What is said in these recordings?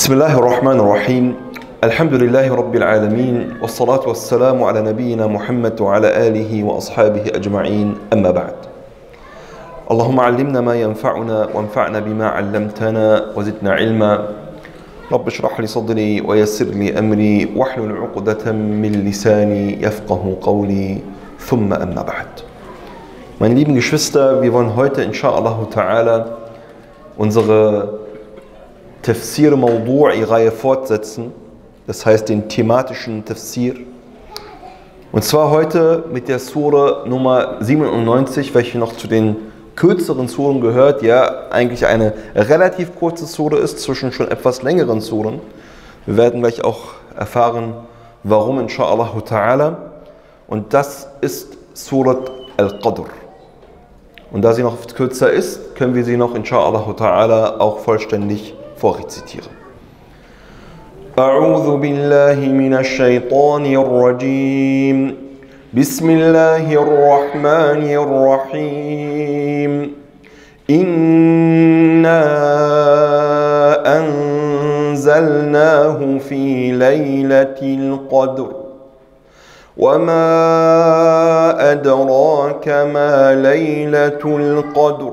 بسم الله الرحمن الرحيم الحمد لله رب العالمين والصلاة والسلام على نبينا محمد وعلى آله وأصحابه أجمعين أما بعد اللهم علمنا ما ينفعنا وانفعنا بما علمتنا وزدنا علما رب اشرح لي صدري ويسر لي أمري واحلل عقدة من لساني يفقه قولي ثم أما بعد Meine lieben Geschwister, wir wollen heute inshallah ta'ala unsere Tafsir Mawdu'i Reihe fortsetzen, das heißt den thematischen Tafsir. Und zwar heute mit der Sure Nummer 97, welche noch zu den kürzeren Suren gehört, ja eigentlich eine relativ kurze Sure ist, zwischen schon etwas längeren Suren. Wir werden gleich auch erfahren, warum inshallah ta'ala. Und das ist Surat Al-Qadr. Und da sie noch kürzer ist, können wir sie noch inshallah ta'ala auch vollständig vorrezitieren. أعوذ بالله من الشيطان الرجيم بسم الله الرحمن الرحيم إنا أنزلناه في ليلة القدر وما أدراك ما ليلة القدر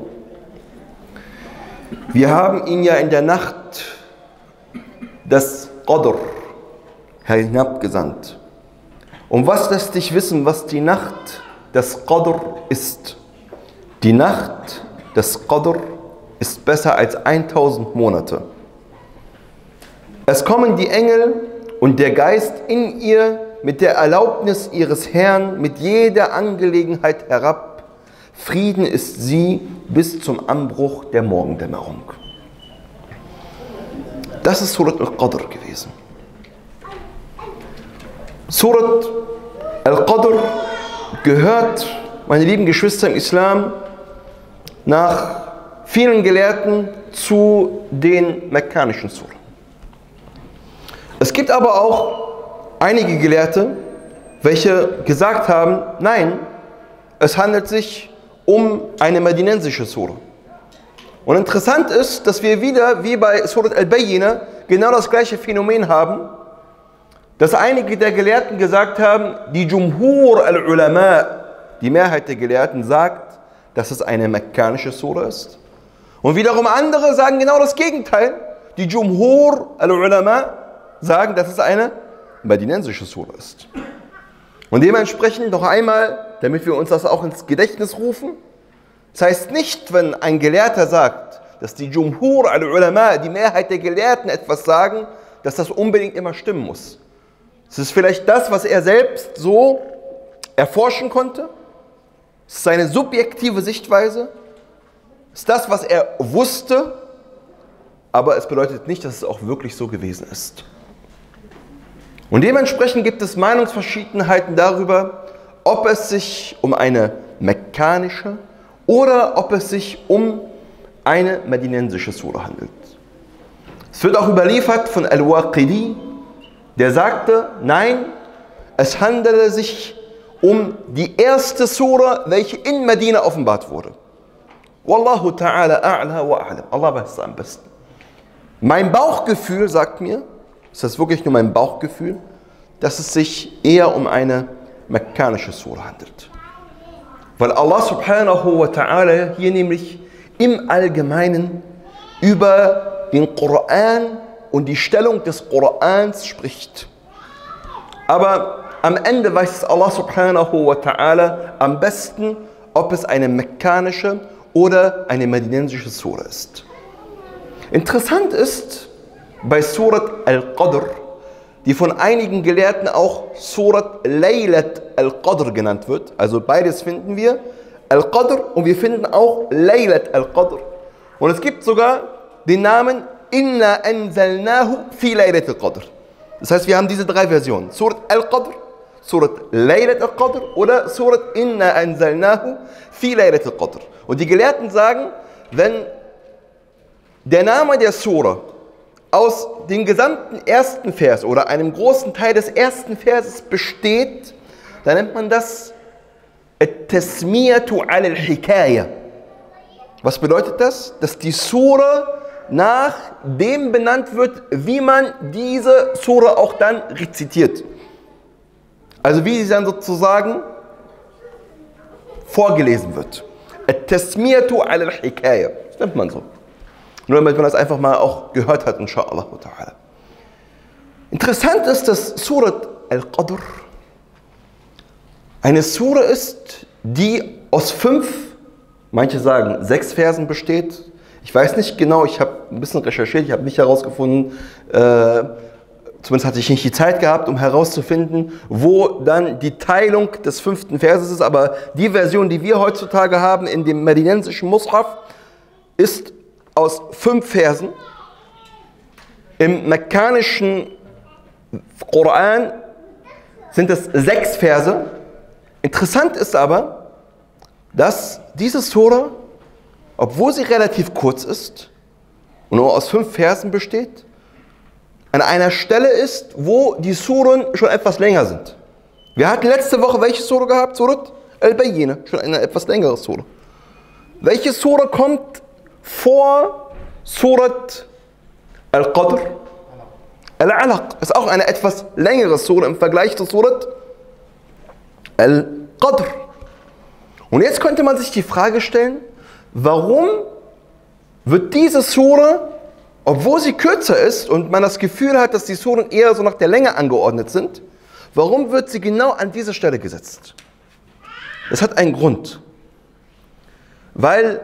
Wir haben ihn ja in der Nacht des Qadr hinabgesandt. Und was lässt dich wissen, was die Nacht des Qadr ist? Die Nacht des Qadr ist besser als 1000 Monate. Es kommen die Engel und der Geist in ihr mit der Erlaubnis ihres Herrn mit jeder Angelegenheit herab. Frieden ist sie bis zum Anbruch der Morgendämmerung. Das ist Surat al-Qadr gewesen. Surat al-Qadr gehört, meine lieben Geschwister im Islam, nach vielen Gelehrten zu den mekkanischen Suren. Es gibt aber auch einige Gelehrte, welche gesagt haben, nein, es handelt sich um eine medinensische Sura. Und interessant ist, dass wir wieder, wie bei Surat al-Bayyina, genau das gleiche Phänomen haben, dass einige der Gelehrten gesagt haben, die Jumhur al-Ulama, die Mehrheit der Gelehrten sagt, dass es eine mekkanische Sura ist. Und wiederum andere sagen genau das Gegenteil. Die Jumhur al-Ulama sagen, dass es eine medinensische Sura ist. Und dementsprechend noch einmal, damit wir uns das auch ins Gedächtnis rufen, das heißt nicht, wenn ein Gelehrter sagt, dass die Jumhur al-Ulama, die Mehrheit der Gelehrten etwas sagen, dass das unbedingt immer stimmen muss. Es ist vielleicht das, was er selbst so erforschen konnte. Es ist seine subjektive Sichtweise. Es ist das, was er wusste. Aber es bedeutet nicht, dass es auch wirklich so gewesen ist. Und dementsprechend gibt es Meinungsverschiedenheiten darüber, ob es sich um eine mekkanische oder ob es sich um eine medinensische Sura handelt. Es wird auch überliefert von Al-Waqidi, der sagte, nein, es handele sich um die erste Sura, welche in Medina offenbart wurde. Wallahu ta'ala a'la wa a'lam. Allah weiß es am besten. Mein Bauchgefühl sagt mir, ist das wirklich nur mein Bauchgefühl, dass es sich eher um eine mekkanische Sura handelt. Weil Allah subhanahu wa ta'ala hier nämlich im Allgemeinen über den Koran und die Stellung des Korans spricht. Aber am Ende weiß Allah subhanahu wa ta'ala am besten, ob es eine mekkanische oder eine medinensische Sura ist. Interessant ist, bei Surat Al-Qadr, die von einigen Gelehrten auch Surat Laylat Al-Qadr genannt wird. Also beides finden wir, Al-Qadr und wir finden auch Laylat Al-Qadr. Und es gibt sogar den Namen Inna anzalnahu fi Laylat Al-Qadr. Das heißt, wir haben diese drei Versionen. Surat Al-Qadr, Surat Laylat Al-Qadr oder Surat Inna Anzalnahu fi Laylat Al-Qadr. Und die Gelehrten sagen, wenn der Name der Sura aus dem gesamten ersten Vers oder einem großen Teil des ersten Verses besteht, dann nennt man das Tasmiyatu al-Hikaya. Was bedeutet das? Dass die Sura nach dem benannt wird, wie man diese Sura auch dann rezitiert. Also wie sie dann sozusagen vorgelesen wird. Tasmiyatu al-Hikaya. Das nennt man so. Nur damit man das einfach mal auch gehört hat, inshallah. Interessant ist, dass Surat Al-Qadr eine Sura ist, die aus fünf, manche sagen sechs Versen besteht. Ich weiß nicht genau, ich habe ein bisschen recherchiert, ich habe nicht herausgefunden, äh, zumindest hatte ich nicht die Zeit gehabt, um herauszufinden, wo dann die Teilung des fünften Verses ist, aber die Version, die wir heutzutage haben in dem medinensischen Mushaf, ist aus fünf Versen. Im mekkanischen Koran sind es sechs Verse. Interessant ist aber, dass diese Sura, obwohl sie relativ kurz ist und nur aus fünf Versen besteht, an einer Stelle ist, wo die Suren schon etwas länger sind. Wir hatten letzte Woche welche Sura gehabt? Surat Al-Bayyina, schon eine etwas längere Sura. Welche Sura kommt vor Surat Al-Qadr? Al-Alaq ist auch eine etwas längere Sura im Vergleich zu Surat Al-Qadr. Und jetzt könnte man sich die Frage stellen, warum wird diese Sura, obwohl sie kürzer ist und man das Gefühl hat, dass die Suren eher so nach der Länge angeordnet sind, warum wird sie genau an diese Stelle gesetzt? Das hat einen Grund. Weil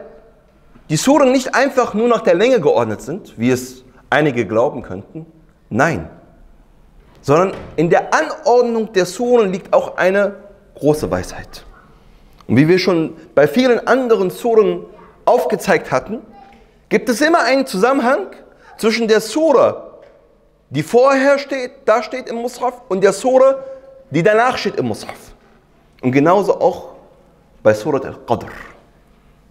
die Suren nicht einfach nur nach der Länge geordnet sind, wie es einige glauben könnten. Nein. Sondern in der Anordnung der Suren liegt auch eine große Weisheit. Und wie wir schon bei vielen anderen Suren aufgezeigt hatten, gibt es immer einen Zusammenhang zwischen der Sura, die vorher steht, da steht im Mus'haf, und der Sura, die danach steht im Mus'haf. Und genauso auch bei Surat al-Qadr.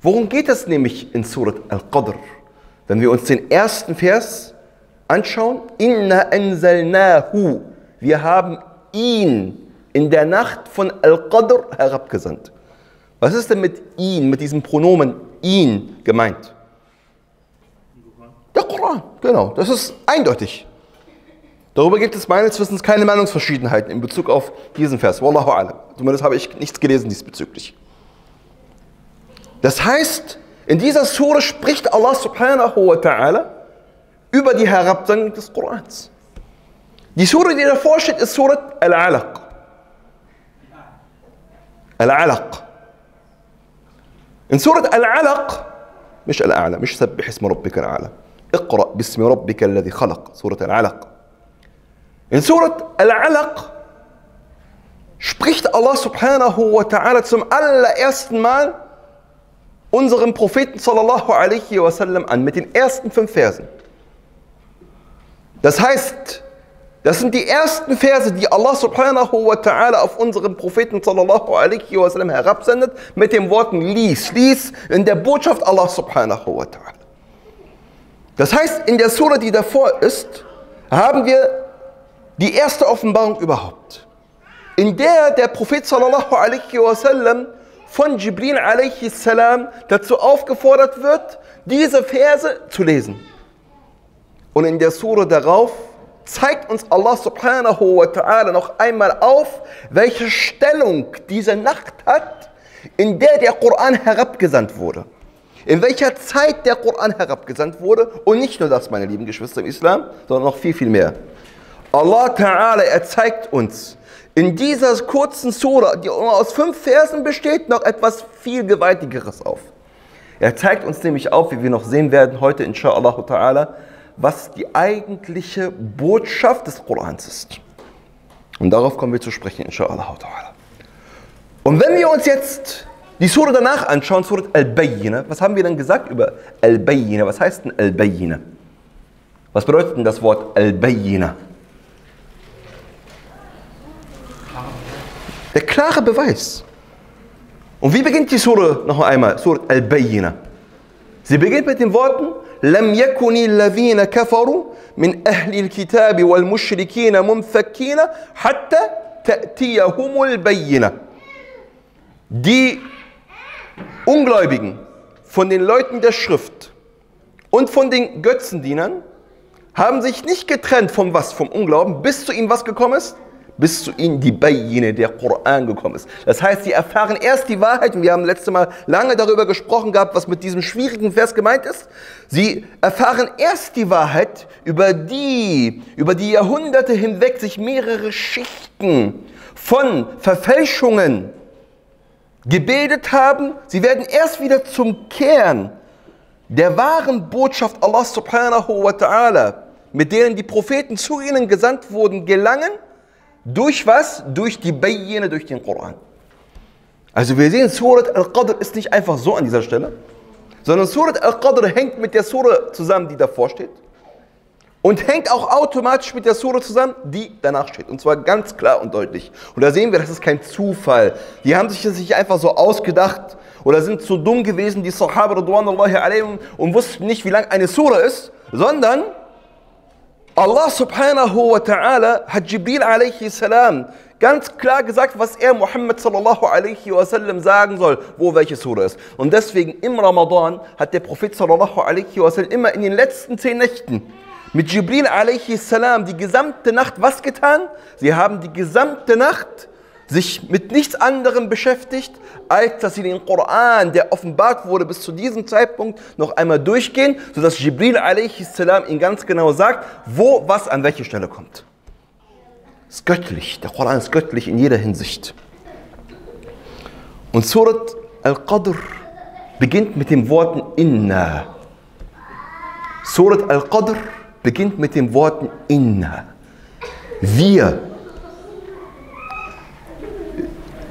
Worum geht es nämlich in Surat Al-Qadr? Wenn wir uns den ersten Vers anschauen, Inna anzalnahu. Wir haben ihn in der Nacht von Al-Qadr herabgesandt. Was ist denn mit ihn, mit diesem Pronomen ihn gemeint? Der Koran, genau. Das ist eindeutig. Darüber gibt es meines Wissens keine Meinungsverschiedenheiten in Bezug auf diesen Vers. Wallahu alam. Zumindest habe ich nichts gelesen diesbezüglich. Das heißt, in dieser Sura spricht Allah subhanahu wa ta'ala über die Herabsendung des Korans. Die Sura, die davor steht, ist Surat Al-Alaq. Al-Alaq. In Surat Al-Alaq, مش الأعلى مش سبح اسم ربك الأعلى اقرأ باسم ربك الذي خلق سورة العلق In Surat Al-Alaq spricht Allah subhanahu wa ta'ala zum allerersten Mal unserem Propheten sallallahu alaihi wasallam an mit den ersten fünf Versen. Das heißt, das sind die ersten Verse, die Allah subhanahu wa ta'ala auf unseren Propheten sallallahu alaihi wasallam herabsendet mit den Worten lies, lies in der Botschaft Allah subhanahu wa ta'ala. Das heißt, in der Surah, die davor ist, haben wir die erste Offenbarung überhaupt, in der der Prophet sallallahu alaihi wasallam von Jibril a.s. dazu aufgefordert wird, diese Verse zu lesen. Und in der Sura darauf zeigt uns Allah subhanahu wa ta'ala noch einmal auf, welche Stellung diese Nacht hat, in der der Koran herabgesandt wurde. In welcher Zeit der Koran herabgesandt wurde. Und nicht nur das, meine lieben Geschwister im Islam, sondern noch viel, viel mehr. Allah Ta'ala, er zeigt uns, in dieser kurzen Sura, die aus fünf Versen besteht, noch etwas viel Gewaltigeres auf. Er zeigt uns nämlich auf, wie wir noch sehen werden heute, inshallah ta'ala, was die eigentliche Botschaft des Korans ist. Und darauf kommen wir zu sprechen, inshallah ta'ala. Und wenn wir uns jetzt die Sura danach anschauen, Surat Al-Bayyina, was haben wir dann gesagt über Al-Bayyina? Was heißt denn Al-Bayyina? Was bedeutet denn das Wort Al-Bayyina? Der klare Beweis. Und wie beginnt die Sure noch einmal? Sure Al-Bayyina. Sie beginnt mit den Worten لم يكن الذين كفروا من أهل الكتاب والمشركين منفكين حتى تأتيهم البينة. Die Ungläubigen von den Leuten der Schrift und von den Götzendienern haben sich nicht getrennt vom was? Vom Unglauben, bis zu ihnen was gekommen ist? Bis zu ihnen die Bayine, der Koran gekommen ist. Das heißt, sie erfahren erst die Wahrheit, und wir haben letztes Mal lange darüber gesprochen gehabt, was mit diesem schwierigen Vers gemeint ist. Sie erfahren erst die Wahrheit, über die, über die Jahrhunderte hinweg sich mehrere Schichten von Verfälschungen gebildet haben. Sie werden erst wieder zum Kern der wahren Botschaft Allah subhanahu wa ta'ala, mit denen die Propheten zu ihnen gesandt wurden, gelangen. Durch was? Durch die Bayine, durch den Koran. Also wir sehen, Surat Al-Qadr ist nicht einfach so an dieser Stelle, sondern Surat Al-Qadr hängt mit der Sura zusammen, die davor steht. Und hängt auch automatisch mit der Sura zusammen, die danach steht. Und zwar ganz klar und deutlich. Und da sehen wir, das ist kein Zufall. Die haben sich das nicht einfach so ausgedacht oder sind so dumm gewesen, die Sahaba und wussten nicht, wie lang eine Sura ist, sondern Allah subhanahu wa ta'ala hat Jibril alaihi salam ganz klar gesagt, was er Muhammad sallallahu alaihi wasallam sagen soll, wo welche Sura ist. Und deswegen im Ramadan hat der Prophet sallallahu alaihi wasallam immer in den letzten zehn Nächten mit Jibril alaihi salam die gesamte Nacht was getan? Sie haben die gesamte Nacht sich mit nichts anderem beschäftigt, als dass sie den Koran, der offenbart wurde, bis zu diesem Zeitpunkt noch einmal durchgehen, sodass Jibril a.s. ihnen ganz genau sagt, wo was an welche Stelle kommt. Es ist göttlich, der Koran ist göttlich in jeder Hinsicht. Und Surat Al-Qadr beginnt mit den Worten Inna. Surat Al-Qadr beginnt mit den Worten Inna. Wir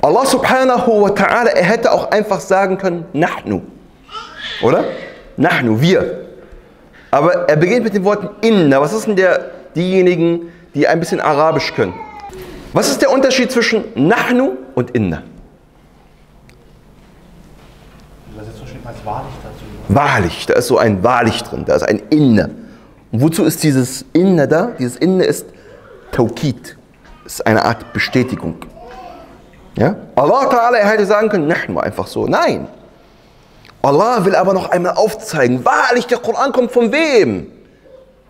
Allah subhanahu wa ta'ala, er hätte auch einfach sagen können, Nahnu. Oder? Nahnu, wir. Aber er beginnt mit den Worten Inna. Was ist denn der, diejenigen, die ein bisschen Arabisch können? Was ist der Unterschied zwischen Nahnu und Inna? Wahrlich dazu. Wahrlich, da ist so ein wahrlich drin, da ist ein Inna. Und wozu ist dieses Inna da? Dieses Inna ist Taukid. ist eine Art Bestätigung. Ja? Allah Ta'ala hätte sagen können, Nahnu einfach so. Nein. Allah will aber noch einmal aufzeigen, wahrlich, der Koran kommt von wem?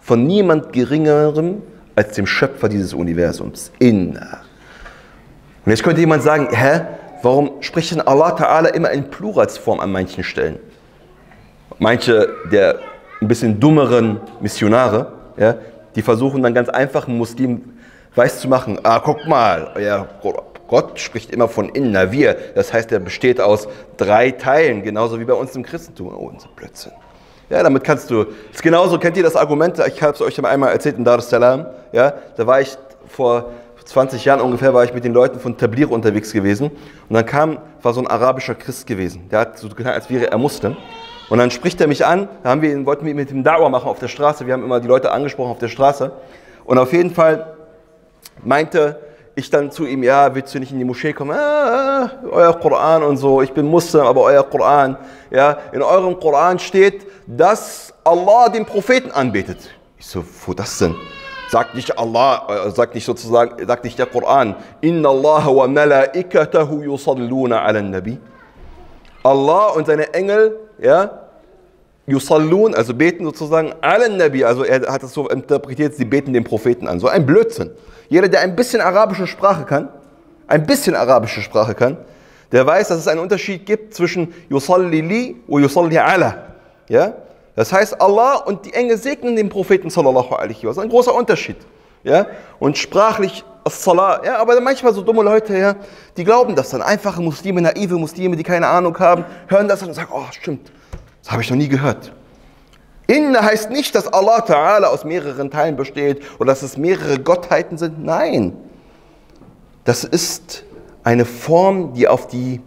Von niemand geringerem als dem Schöpfer dieses Universums. Inna. Und jetzt könnte jemand sagen, hä, warum spricht denn Allah Ta'ala immer in Pluralsform an manchen Stellen? Manche der ein bisschen dummeren Missionare, ja, die versuchen dann ganz einfach einen Muslim weiß zu machen, ah, guck mal, ja, Gott spricht immer von inna, wir. Das heißt, er besteht aus drei Teilen, genauso wie bei uns im Christentum. Oh, unser Blödsinn. Ja, damit kannst du, ist genauso, kennt ihr das Argument, ich habe es euch einmal erzählt in Dar es Salaam, ja, da war ich vor 20 Jahren ungefähr, war ich mit den Leuten von Tablir unterwegs gewesen. Und dann kam, war so ein arabischer Christ gewesen, der hat so getan, als wäre er Muslim. Und dann spricht er mich an, da haben wir, wollten wir mit dem Dauer machen auf der Straße, wir haben immer die Leute angesprochen auf der Straße. Und auf jeden Fall meinte ich dann zu ihm, ja, willst du nicht in die Moschee kommen? Ah, euer Koran und so, ich bin Muslim, aber euer Koran, ja, in eurem Koran steht, dass Allah den Propheten anbetet. Ich so, wo das denn? Sagt nicht Allah, äh, sagt nicht sozusagen, sagt nicht der Koran, Inna Allah wa malaikatahu yusalluna ala nabi. Allah und seine Engel, ja, yusallun, also beten sozusagen ala nabi, also er hat es so interpretiert, sie beten den Propheten an. So ein Blödsinn. Jeder, der ein bisschen arabische Sprache kann, ein bisschen arabische Sprache kann, der weiß, dass es einen Unterschied gibt zwischen Yusalli li und Yusalli ala. Ja? Das heißt, Allah und die Engel segnen den Propheten sallallahu alaihi wa Ein großer Unterschied. Ja? Und sprachlich As-Salah, ja, aber manchmal so dumme Leute, ja, die glauben das dann. Einfache Muslime, naive Muslime, die keine Ahnung haben, hören das und sagen, oh, stimmt, das habe ich noch nie gehört. Inna heißt nicht, dass Allah Ta'ala aus mehreren Teilen besteht oder dass es mehrere Gottheiten sind. Nein. Das ist eine Form, die auf die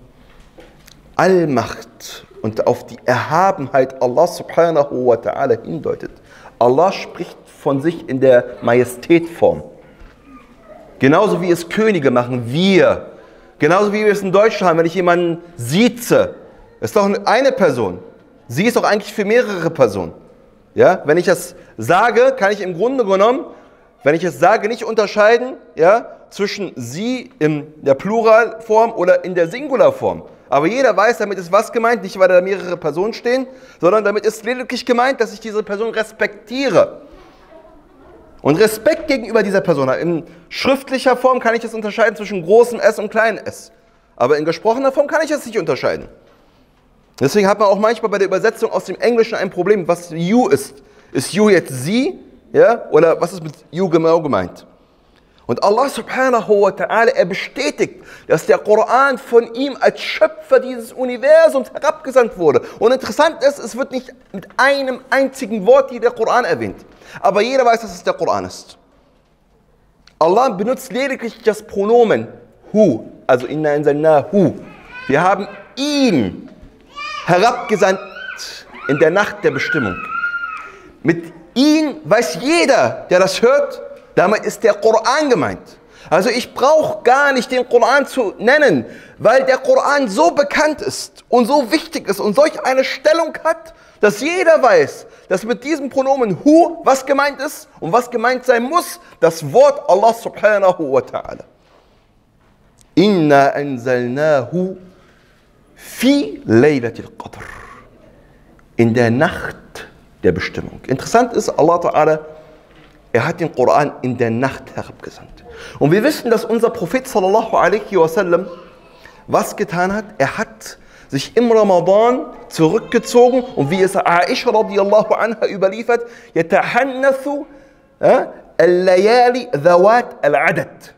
Allmacht und auf die Erhabenheit Allah subhanahu wa ta'ala hindeutet. Allah spricht von sich in der Majestätform. Genauso wie es Könige machen, wir Genauso wie wir es in Deutschland haben, wenn ich jemanden sieze, ist doch eine Person. Sie ist doch eigentlich für mehrere Personen. Ja? Wenn ich das sage, kann ich im Grunde genommen, wenn ich es sage, nicht unterscheiden ja, zwischen sie in der Pluralform oder in der Singularform. Aber jeder weiß, damit ist was gemeint, nicht weil da mehrere Personen stehen, sondern damit ist lediglich gemeint, dass ich diese Person respektiere. Und Respekt gegenüber dieser Person. In schriftlicher Form kann ich es unterscheiden zwischen großem S und kleinem S. Aber in gesprochener Form kann ich es nicht unterscheiden. Deswegen hat man auch manchmal bei der Übersetzung aus dem Englischen ein Problem, was you ist. Ist you jetzt sie? Ja? Oder was ist mit you genau gemeint? Und Allah subhanahu wa ta'ala, er bestätigt, dass der Koran von ihm als Schöpfer dieses Universums herabgesandt wurde. Und interessant ist, es wird nicht mit einem einzigen Wort hier der Koran erwähnt. Aber jeder weiß, dass es der Koran ist. Allah benutzt lediglich das Pronomen hu, also inna anzalna hu. Wir haben ihn herabgesandt in der Nacht der Bestimmung. Mit ihn weiß jeder, der das hört, damit ist der Koran gemeint. Also ich brauche gar nicht den Koran zu nennen, weil der Koran so bekannt ist und so wichtig ist und solch eine Stellung hat, dass jeder weiß, dass mit diesem Pronomen hu was gemeint ist und was gemeint sein muss, das Wort Allah subhanahu wa ta'ala. Inna anzalnahu Fi Laylatil Qadr. In der Nacht der Bestimmung. Interessant ist, Allah Ta'ala, er hat den Koran in der Nacht herabgesandt. Und wir wissen, dass unser Prophet sallallahu alaihi wasallam was getan hat. Er hat sich im Ramadan zurückgezogen und wie es Aisha radiallahu anha überliefert, yatahannathu äh, al-layali dhawat al-adad.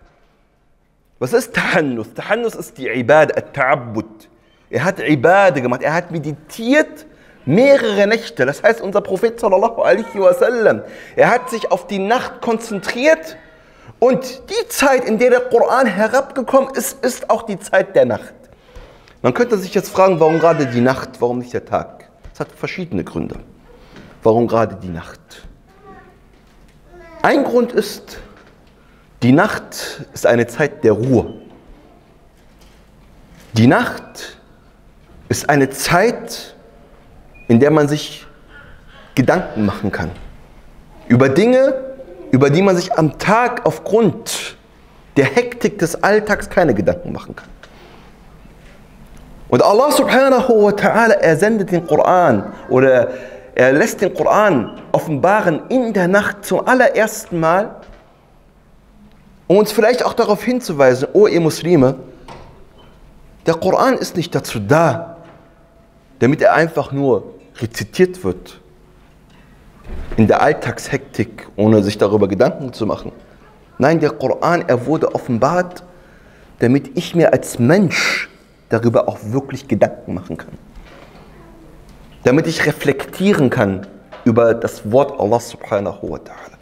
Was ist Tahannus? Tahannus ist die Ibad, al-Ta'abbud. Er hat Ibade gemacht, er hat meditiert mehrere Nächte. Das heißt, unser Prophet sallallahu alaihi wasallam, er hat sich auf die Nacht konzentriert und die Zeit, in der der Koran herabgekommen ist, ist auch die Zeit der Nacht. Man könnte sich jetzt fragen, warum gerade die Nacht, warum nicht der Tag? Es hat verschiedene Gründe. Warum gerade die Nacht? Ein Grund ist, die Nacht ist eine Zeit der Ruhe. Die Nacht ist eine Zeit, in der man sich Gedanken machen kann. Über Dinge, über die man sich am Tag aufgrund der Hektik des Alltags keine Gedanken machen kann. Und Allah subhanahu wa ta'ala, er sendet den Koran oder er lässt den Koran offenbaren in der Nacht zum allerersten Mal, um uns vielleicht auch darauf hinzuweisen, oh ihr Muslime, der Koran ist nicht dazu da, damit er einfach nur rezitiert wird in der Alltagshektik, ohne sich darüber Gedanken zu machen. Nein, der Koran, er wurde offenbart, damit ich mir als Mensch darüber auch wirklich Gedanken machen kann. Damit ich reflektieren kann über das Wort Allah subhanahu wa ta'ala.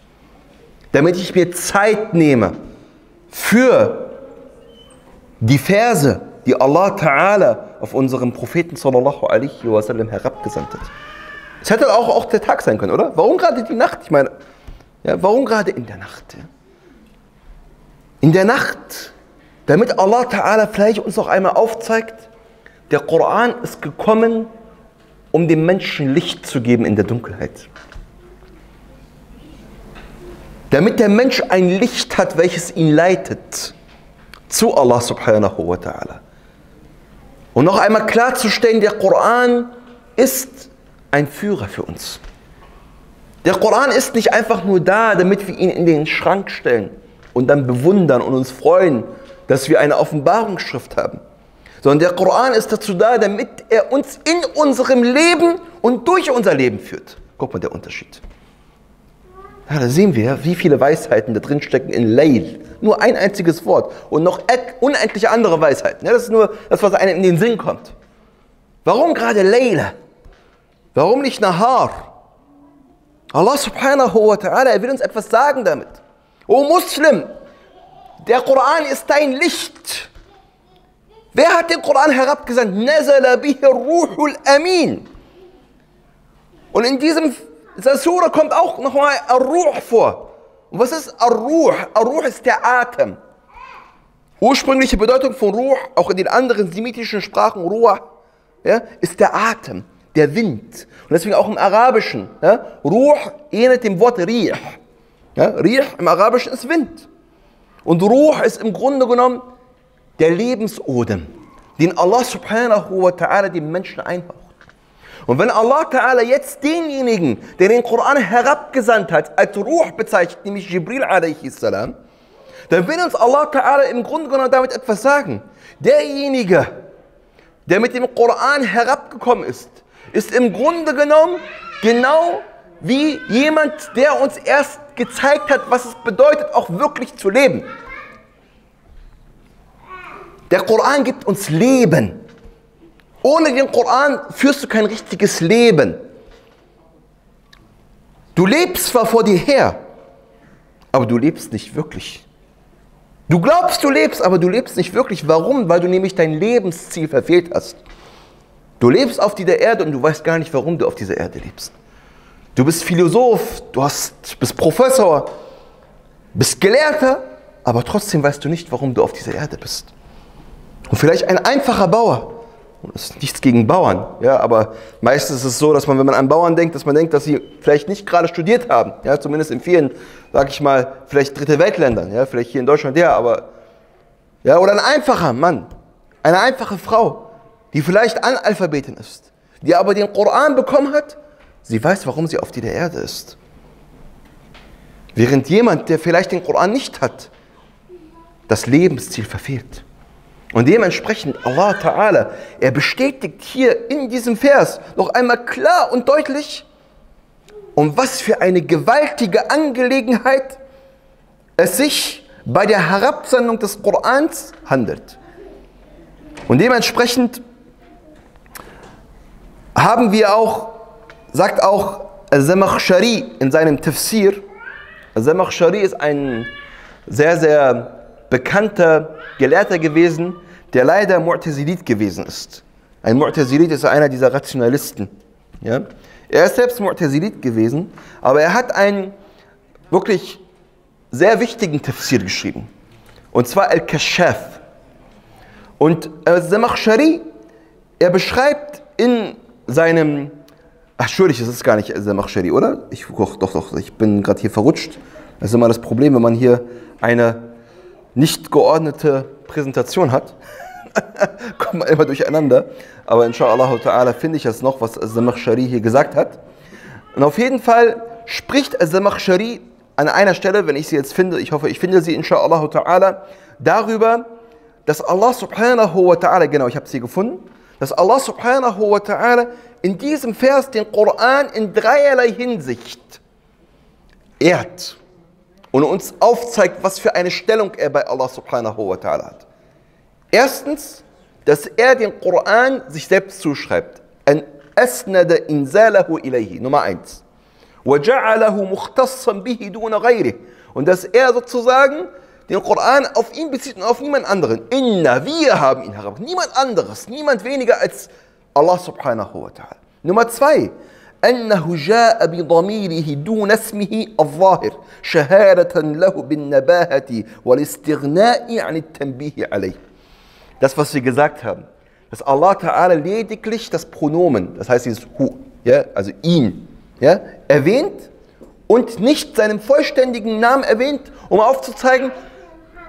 Damit ich mir Zeit nehme für die Verse, die Allah Ta'ala auf unseren Propheten sallallahu alaihi wasallam herabgesandt hat. Es hätte auch, auch der Tag sein können, oder? Warum gerade die Nacht? Ich meine, ja, warum gerade in der Nacht? Ja? In der Nacht, damit Allah Ta'ala vielleicht uns noch einmal aufzeigt, der Koran ist gekommen, um dem Menschen Licht zu geben in der Dunkelheit. Damit der Mensch ein Licht hat, welches ihn leitet zu Allah subhanahu wa ta'ala. Und noch einmal klarzustellen, der Koran ist ein Führer für uns. Der Koran ist nicht einfach nur da, damit wir ihn in den Schrank stellen und dann bewundern und uns freuen, dass wir eine Offenbarungsschrift haben. Sondern der Koran ist dazu da, damit er uns in unserem Leben und durch unser Leben führt. Guck mal der Unterschied. Ja, da sehen wir, wie viele Weisheiten da drin stecken in Layl. Nur ein einziges Wort und noch unendliche andere Weisheiten. Ja, das ist nur das, was einem in den Sinn kommt. Warum gerade Layla? Warum nicht Nahar? Allah subhanahu wa ta'ala, er will uns etwas sagen damit. O Muslim, der Koran ist dein Licht. Wer hat den Koran herabgesandt? Nazala bihi ruhul amin. Und in diesem dieser Sura kommt auch nochmal Ar-Ruh vor. Und was ist Ar-Ruh? Ar-Ruh ist der Atem. Ursprüngliche Bedeutung von Ruh, auch in den anderen semitischen Sprachen Ruah, ja, ist der Atem, der Wind. Und deswegen auch im Arabischen. Ja, Ruh ähnelt dem Wort Rih. Ja, Rih im Arabischen ist Wind. Und Ruh ist im Grunde genommen der Lebensodem, den Allah subhanahu wa ta'ala dem Menschen einhaucht. Und wenn Allah Ta'ala jetzt denjenigen, der den Koran herabgesandt hat, als Ruh bezeichnet, nämlich Jibril a.s., dann will uns Allah Ta'ala im Grunde genommen damit etwas sagen. Derjenige, der mit dem Koran herabgekommen ist, ist im Grunde genommen genau wie jemand, der uns erst gezeigt hat, was es bedeutet, auch wirklich zu leben. Der Koran gibt uns Leben. Ohne den Koran führst du kein richtiges Leben. Du lebst zwar vor dir her, aber du lebst nicht wirklich. Du glaubst, du lebst, aber du lebst nicht wirklich. Warum? Weil du nämlich dein Lebensziel verfehlt hast. Du lebst auf dieser Erde und du weißt gar nicht, warum du auf dieser Erde lebst. Du bist Philosoph, du hast, bist Professor, bist Gelehrter, aber trotzdem weißt du nicht, warum du auf dieser Erde bist. Und vielleicht ein einfacher Bauer. Das ist nichts gegen Bauern, ja, aber meistens ist es so, dass man, wenn man an Bauern denkt, dass man denkt, dass sie vielleicht nicht gerade studiert haben, ja, zumindest in vielen, sag ich mal, vielleicht dritte Weltländern, ja, vielleicht hier in Deutschland, ja, aber, ja, oder ein einfacher Mann, eine einfache Frau, die vielleicht Analphabetin ist, die aber den Koran bekommen hat, sie weiß, warum sie auf dieser Erde ist. Während jemand, der vielleicht den Koran nicht hat, das Lebensziel verfehlt. Und dementsprechend, Allah Ta'ala, er bestätigt hier in diesem Vers noch einmal klar und deutlich, um was für eine gewaltige Angelegenheit es sich bei der Herabsendung des Korans handelt. Und dementsprechend haben wir auch, sagt auch Al-Zamakhshari in seinem Tafsir, Al-Zamakhshari ist ein sehr, sehr bekannter Gelehrter gewesen, der leider Mu'tazilit gewesen ist. Ein Mu'tazilit ist einer dieser Rationalisten. Ja? Er ist selbst Mu'tazilit gewesen, aber er hat einen wirklich sehr wichtigen Tafsir geschrieben. Und zwar Al-Kashaf. Und Zamakhshari, er beschreibt in seinem, ach schuldig, das ist gar nicht Zamakhshari, oder? Ich, doch, doch, doch, ich bin gerade hier verrutscht. Das ist immer das Problem, wenn man hier eine nicht geordnete Präsentation hat, kommt man immer durcheinander. Aber inshallah finde ich es noch, was Zamakhshari hier gesagt hat. Und auf jeden Fall spricht Zamakhshari an einer Stelle, wenn ich sie jetzt finde, ich hoffe, ich finde sie inshallah darüber, dass Allah subhanahu wa ta'ala, genau, ich habe sie gefunden, dass Allah subhanahu wa ta'ala in diesem Vers den Koran in dreierlei Hinsicht ehrt und uns aufzeigt, was für eine Stellung er bei Allah subhanahu wa ta'ala hat. Erstens, dass er den Koran sich selbst zuschreibt. An asnada inzalahu ilayhi. Nummer eins. وَجَعَلَهُ مُخْتَصًّا بِهِ دُونَ غَيْرِهِ. Und dass er sozusagen den Koran auf ihn bezieht und auf niemand anderen. Inna, wir haben ihn herab. Niemand anderes, niemand weniger als Allah subhanahu wa ta'ala. Nummer zwei. أنه جاء بضميره دون اسمه الظاهر شهادة له بالنباهة والاستغناء عن التنبيه عليه. Das, was wir gesagt haben, dass Allah Ta'ala lediglich das Pronomen, das heißt dieses Hu, ja, also ihn, ja, erwähnt und nicht seinen vollständigen Namen erwähnt, um aufzuzeigen,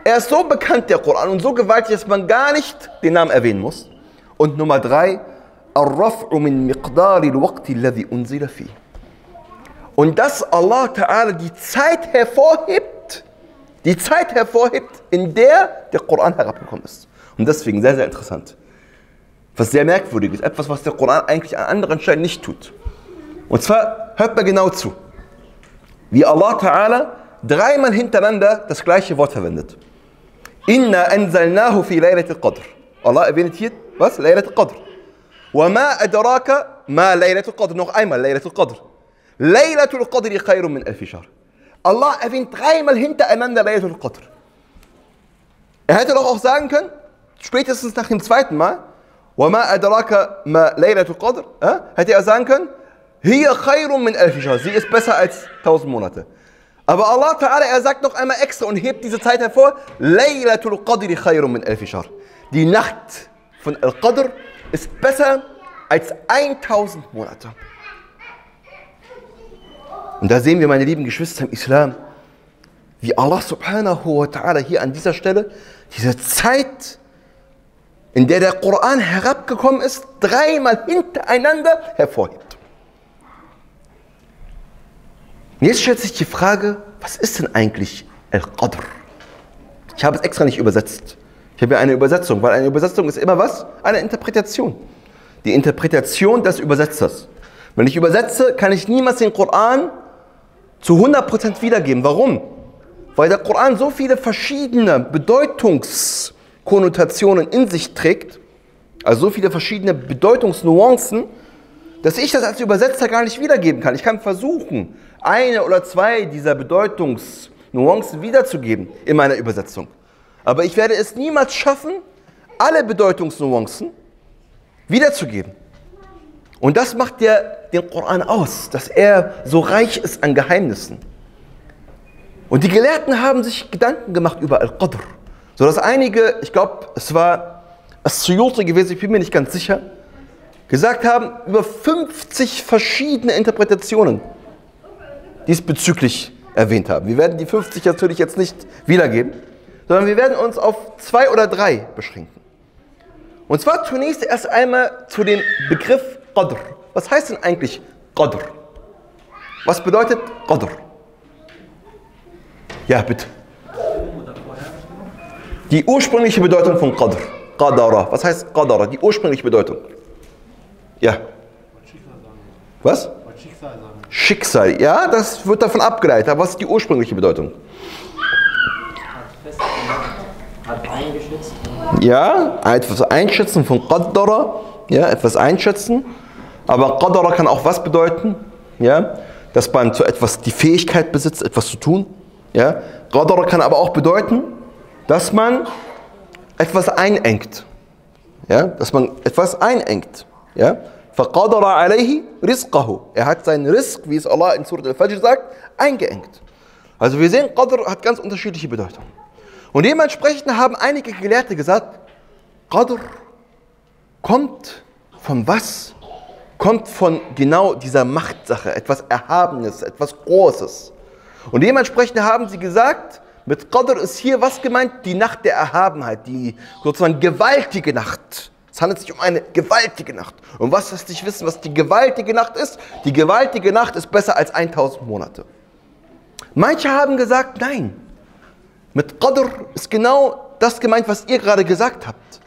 er ist so bekannt, der Koran, und so gewaltig, dass man gar nicht den Namen erwähnen muss. Und Nummer drei, الرفع من مقدار الوقت الذي أنزل فيه. Und dass Allah Ta'ala die Zeit hervorhebt, die Zeit hervorhebt, in der der Koran herabgekommen ist. Und deswegen sehr, sehr interessant. Was sehr merkwürdig ist, etwas, was der Koran eigentlich an anderen Stellen nicht tut. Und zwar, hört mal genau zu, wie Allah Ta'ala dreimal hintereinander das gleiche Wort verwendet. Inna anzalnahu fi laylatil qadr. Allah erwähnt hier, was? Laylatil qadr. وما أدراك ما ليلة القدر noch einmal ليلة القدر ليلة القدر خير من ألف شهر Allah erwähnt dreimal hintereinander ليلة القدر er hätte doch auch sagen können spätestens nach dem zweiten Mal وما أدراك ما ليلة القدر hätte er sagen können هي خير من ألف شهر sie ist besser als tausend Monate Aber Allah Ta'ala, er sagt noch einmal extra und hebt diese Zeit hervor, Laylatul Qadri khayrun min alfi shahr. Die Nacht von Al-Qadr ist besser als 1000 Monate. Und da sehen wir, meine lieben Geschwister im Islam, wie Allah subhanahu wa ta'ala hier an dieser Stelle diese Zeit, in der der Koran herabgekommen ist, dreimal hintereinander hervorhebt. Und jetzt stellt sich die Frage, was ist denn eigentlich Al-Qadr? Ich habe es extra nicht übersetzt. Ich habe ja eine Übersetzung, weil eine Übersetzung ist immer was? Eine Interpretation. Die Interpretation des Übersetzers. Wenn ich übersetze, kann ich niemals den Koran zu 100% wiedergeben. Warum? Weil der Koran so viele verschiedene Bedeutungskonnotationen in sich trägt, also so viele verschiedene Bedeutungsnuancen, dass ich das als Übersetzer gar nicht wiedergeben kann. Ich kann versuchen, eine oder zwei dieser Bedeutungsnuancen wiederzugeben in meiner Übersetzung. Aber ich werde es niemals schaffen, alle Bedeutungsnuancen wiederzugeben. Und das macht der, den Koran aus, dass er so reich ist an Geheimnissen. Und die Gelehrten haben sich Gedanken gemacht über Al-Qadr. Sodass einige, ich glaube, es war As-Suyuti gewesen, ich bin mir nicht ganz sicher, gesagt haben, über 50 verschiedene Interpretationen diesbezüglich erwähnt haben. Wir werden die 50 natürlich jetzt nicht wiedergeben, sondern wir werden uns auf zwei oder drei beschränken. Und zwar zunächst erst einmal zu dem Begriff Qadr. Was heißt denn eigentlich Qadr? Was bedeutet Qadr? Ja, bitte. Die ursprüngliche Bedeutung von Qadr. Qadara. Was heißt Qadara? Die ursprüngliche Bedeutung. Ja. Was? Schicksal. Ja, das wird davon abgeleitet. Aber was ist die ursprüngliche Bedeutung? Hat eingeschätzt. Ja, etwas einschätzen von Qaddara. Ja, etwas einschätzen. Aber Qaddara kann auch was bedeuten? Ja, dass man zu etwas die Fähigkeit besitzt, etwas zu tun. Ja, Qaddara kann aber auch bedeuten, dass man etwas einengt. Ja, dass man etwas einengt. Ja, فَقَدَرَ عَلَيْهِ رِزْقَهُ Er hat seinen Rizq, wie es Allah in Surat al-Fajr sagt, eingeengt. Also wir sehen, Qadr hat ganz unterschiedliche Bedeutungen. Und dementsprechend haben einige Gelehrte gesagt, Qadr kommt von was? Kommt von genau dieser Machtsache, etwas Erhabenes, etwas Großes. Und dementsprechend haben sie gesagt, mit Qadr ist hier was gemeint? Die Nacht der Erhabenheit, die sozusagen gewaltige Nacht. Es handelt sich um eine gewaltige Nacht. Und was lässt dich wissen, was die gewaltige Nacht ist? Die gewaltige Nacht ist besser als 1000 Monate. Manche haben gesagt, nein. Mit Qadr ist genau das gemeint, was ihr gerade gesagt habt.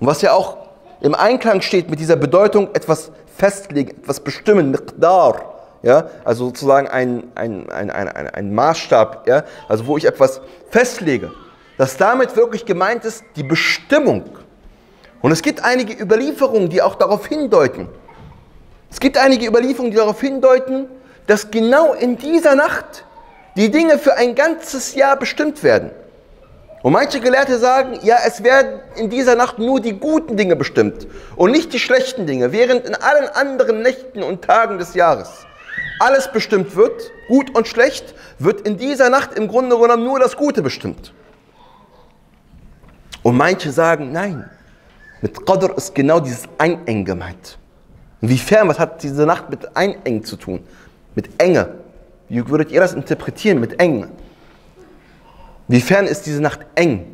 Und was ja auch im Einklang steht mit dieser Bedeutung, etwas festlegen, etwas bestimmen, Miqdar. Ja, also sozusagen ein, ein, ein, ein, ein, Maßstab, ja, also wo ich etwas festlege. Dass damit wirklich gemeint ist, die Bestimmung. Und es gibt einige Überlieferungen, die auch darauf hindeuten. Es gibt einige Überlieferungen, die darauf hindeuten, dass genau in dieser Nacht die Dinge für ein ganzes Jahr bestimmt werden. Und manche Gelehrte sagen, ja, es werden in dieser Nacht nur die guten Dinge bestimmt und nicht die schlechten Dinge, während in allen anderen Nächten und Tagen des Jahres alles bestimmt wird, gut und schlecht, wird in dieser Nacht im Grunde genommen nur das Gute bestimmt. Und manche sagen, nein, mit Qadr ist genau dieses Einengen gemeint. Inwiefern, was hat diese Nacht mit Einengen zu tun? Mit Enge. Wie würdet ihr das interpretieren mit Enge? Inwiefern ist diese Nacht eng?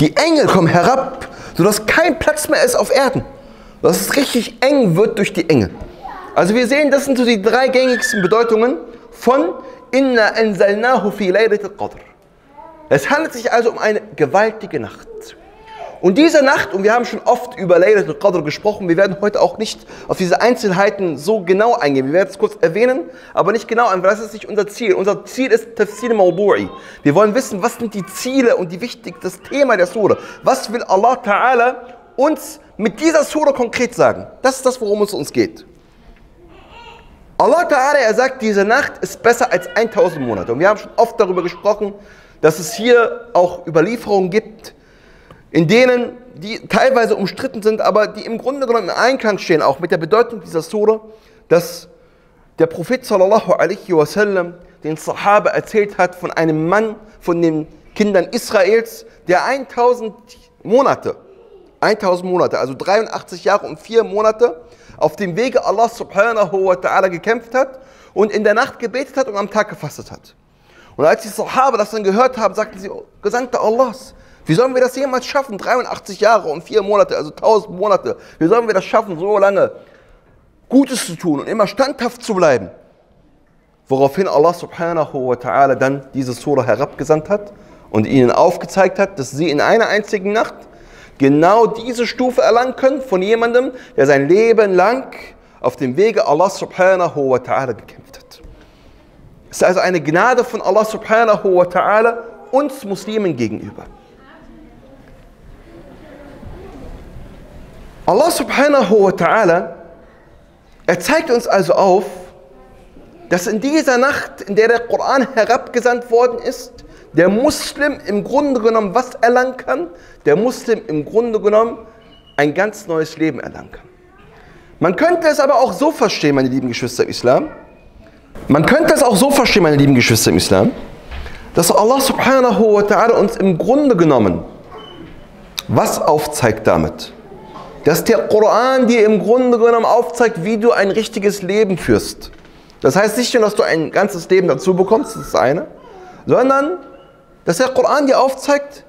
die Engel kommen herab, sodass kein Platz mehr ist auf Erden. Dass es richtig eng wird durch die Enge. Also wir sehen, das sind so die drei gängigsten Bedeutungen von Inna anzalnahu fi laylatil qadr. Es handelt sich also um eine gewaltige Nacht. Und diese Nacht, und wir haben schon oft über Laylatul Qadr gesprochen, wir werden heute auch nicht auf diese Einzelheiten so genau eingehen. Wir werden es kurz erwähnen, aber nicht genau, weil das ist nicht unser Ziel. Unser Ziel ist Tafsir Mawdu'i. Wir wollen wissen, was sind die Ziele und die wichtig, das Thema der Sura. Was will Allah Ta'ala uns mit dieser Sura konkret sagen? Das ist das, worum es uns geht. Allah Ta'ala, er sagt, diese Nacht ist besser als 1000 Monate. Und wir haben schon oft darüber gesprochen, dass es hier auch Überlieferungen gibt, in denen die teilweise umstritten sind, aber die im Grunde genommen im Einklang stehen, auch mit der Bedeutung dieser Sura, dass der Prophet sallallahu alaihi wasallam den Sahaba erzählt hat von einem Mann, von den Kindern Israels, der 1000 Monate, 1000 Monate, also 83 Jahre und 4 Monate auf dem Wege Allah subhanahu wa ta'ala gekämpft hat und in der Nacht gebetet hat und am Tag gefastet hat. Und als die Sahaba das dann gehört haben, sagten sie, Gesandter Allahs, wie sollen wir das jemals schaffen? 83 Jahre und 4 Monate, also 1000 Monate. Wie sollen wir das schaffen, so lange Gutes zu tun und immer standhaft zu bleiben? Woraufhin Allah subhanahu wa ta'ala dann diese Surah herabgesandt hat und ihnen aufgezeigt hat, dass sie in einer einzigen Nacht genau diese Stufe erlangen können von jemandem, der sein Leben lang auf dem Wege Allah subhanahu wa ta'ala gekämpft hat. Es ist also eine Gnade von Allah subhanahu wa ta'ala uns Muslimen gegenüber. Allah subhanahu wa ta'ala, er zeigt uns also auf, dass in dieser Nacht, in der der Koran herabgesandt worden ist, der Muslim im Grunde genommen was erlangen kann? Der Muslim im Grunde genommen ein ganz neues Leben erlangen kann. Man könnte es aber auch so verstehen, meine lieben Geschwister im Islam. Man könnte es auch so verstehen, meine lieben Geschwister im Islam, dass Allah subhanahu wa ta'ala uns im Grunde genommen was aufzeigt damit? Dass der Koran dir im Grunde genommen aufzeigt, wie du ein richtiges Leben führst. Das heißt nicht nur, dass du ein ganzes Leben dazu bekommst, das ist das eine, sondern dass der Koran dir aufzeigt,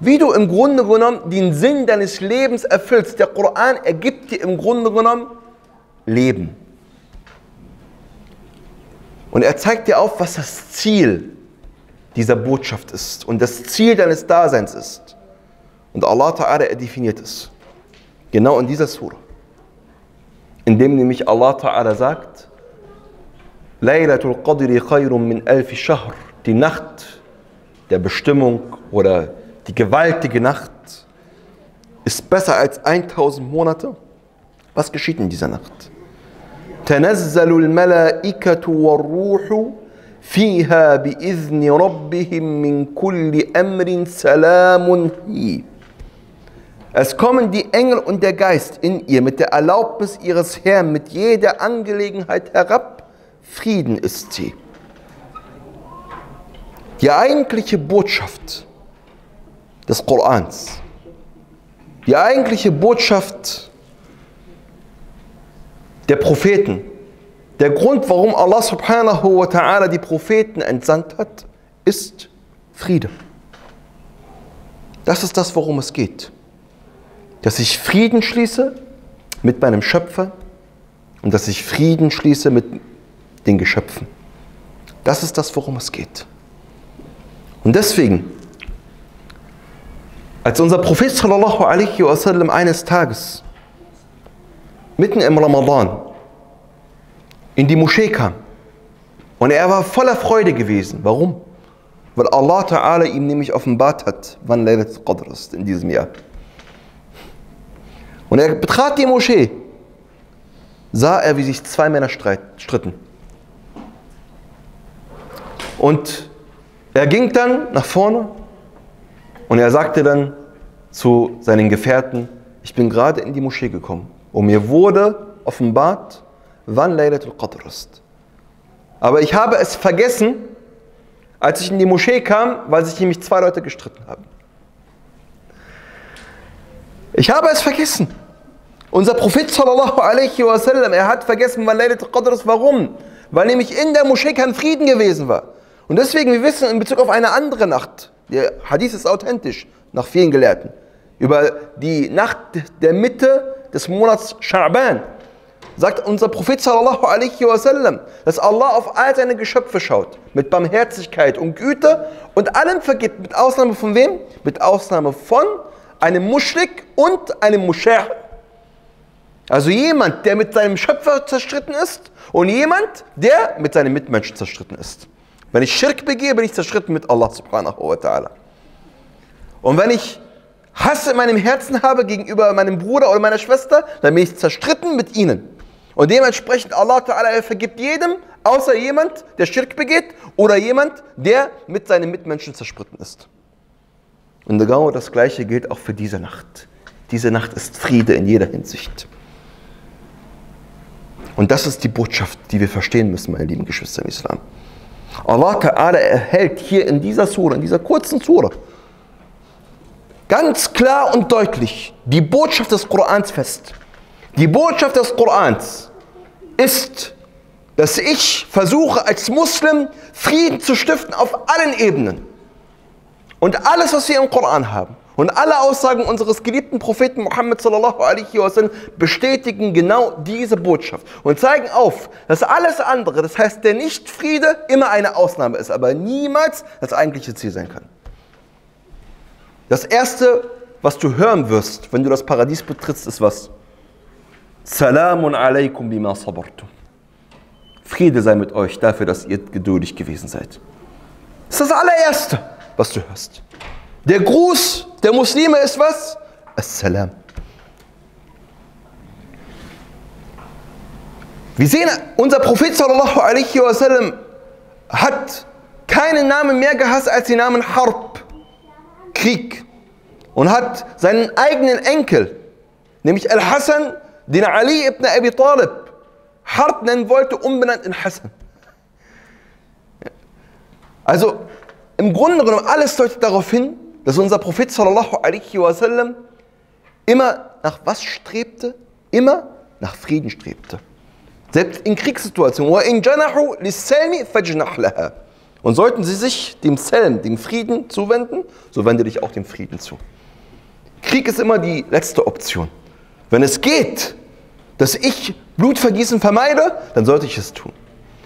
wie du im Grunde genommen den Sinn deines Lebens erfüllst. Der Koran ergibt dir im Grunde genommen Leben. Und er zeigt dir auf, was das Ziel dieser Botschaft ist und das Ziel deines Daseins ist. Und Allah Ta'ala, er definiert es. Genau in dieser Surah. Indem nämlich Allah Ta'ala sagt, Laylatul Qadri khayrun min alfi shahr. Die Nacht der Bestimmung oder die gewaltige Nacht ist besser als 1000 Monate. Was geschieht in dieser Nacht? تنزل الملائكة والروح فيها بإذن ربهم من كل أمر سلام هي es kommen die Engel und der Geist in ihr mit der Erlaubnis ihres Herrn mit jeder Angelegenheit herab. Frieden ist sie. Die eigentliche Botschaft des Korans, die eigentliche Botschaft der Propheten, der Grund, warum Allah subhanahu wa ta'ala die Propheten entsandt hat, ist Friede. Das ist das, worum es geht dass ich Frieden schließe mit meinem Schöpfer und dass ich Frieden schließe mit den Geschöpfen. Das ist das, worum es geht. Und deswegen, als unser Prophet sallallahu alaihi wasallam eines Tages mitten im Ramadan in die Moschee kam und er war voller Freude gewesen. Warum? Weil Allah Ta'ala ihm nämlich offenbart hat, wann Laylat Qadr ist in diesem Jahr. Und er betrat die Moschee, sah er, wie sich zwei Männer stritten. Und er ging dann nach vorne und er sagte dann zu seinen Gefährten, ich bin gerade in die Moschee gekommen und mir wurde offenbart, wann Laylatul Qadr ist. Aber ich habe es vergessen, als ich in die Moschee kam, weil sich nämlich zwei Leute gestritten haben. Ich habe es vergessen. Unser Prophet sallallahu alaihi wasallam, er hat vergessen, wann Laylatul Qadr ist. Warum? Weil nämlich in der Moschee kein Frieden gewesen war. Und deswegen, wir wissen in Bezug auf eine andere Nacht, der Hadith ist authentisch, nach vielen Gelehrten, über die Nacht der Mitte des Monats Sha'ban, sagt unser Prophet sallallahu alaihi wasallam, dass Allah auf all seine Geschöpfe schaut, mit Barmherzigkeit und Güte und allen vergibt, mit Ausnahme von wem? Mit Ausnahme von einem Muschrik und einem Mushah. Also jemand, der mit seinem Schöpfer zerstritten ist und jemand, der mit seinen Mitmenschen zerstritten ist. Wenn ich Schirk begehe, bin ich zerstritten mit Allah subhanahu wa ta'ala. Und wenn ich Hass in meinem Herzen habe gegenüber meinem Bruder oder meiner Schwester, dann bin ich zerstritten mit ihnen. Und dementsprechend Allah Ta'ala er vergibt jedem, außer jemand, der Schirk begeht oder jemand, der mit seinen Mitmenschen zerstritten ist. Und genau das Gleiche gilt auch für diese Nacht. diese Nacht ist Friede in jeder Hinsicht. Und das ist die Botschaft, die wir verstehen müssen, meine lieben Geschwister im Islam. Allah Ta'ala erhält hier in dieser Sura, in dieser kurzen Sura, ganz klar und deutlich die Botschaft des Korans fest. Die Botschaft des Korans ist, dass ich versuche als Muslim Frieden zu stiften auf allen Ebenen. Und alles, was wir im Koran haben und alle Aussagen unseres geliebten Propheten Muhammad sallallahu alaihi wasallam bestätigen genau diese Botschaft und zeigen auf, dass alles andere, das heißt der Nichtfriede, immer eine Ausnahme ist, aber niemals das eigentliche Ziel sein kann. Das erste, was du hören wirst, wenn du das Paradies betrittst, ist was? Salamun alaikum bima sabartum. Friede sei mit euch dafür, dass ihr geduldig gewesen seid. Das ist das allererste, was du hörst. Der Gruß der Muslime ist was? Assalam. Wir sehen, unser Prophet sallallahu alaihi wasallam hat keinen Namen mehr gehasst als den Namen Harb, Krieg. Und hat seinen eigenen Enkel, nämlich Al-Hassan, den Ali ibn Abi Talib, Harb nennen wollte, umbenannt in Hassan. Also im Grunde genommen, alles deutet darauf hin, dass unser Prophet sallallahu alaihi wasallam immer nach was strebte? Immer nach Frieden strebte. Selbst in Kriegssituationen. Und sollten sie sich dem Selm, dem Frieden zuwenden, so wende dich auch dem Frieden zu. Krieg ist immer die letzte Option. Wenn es geht, dass ich Blutvergießen vermeide, dann sollte ich es tun.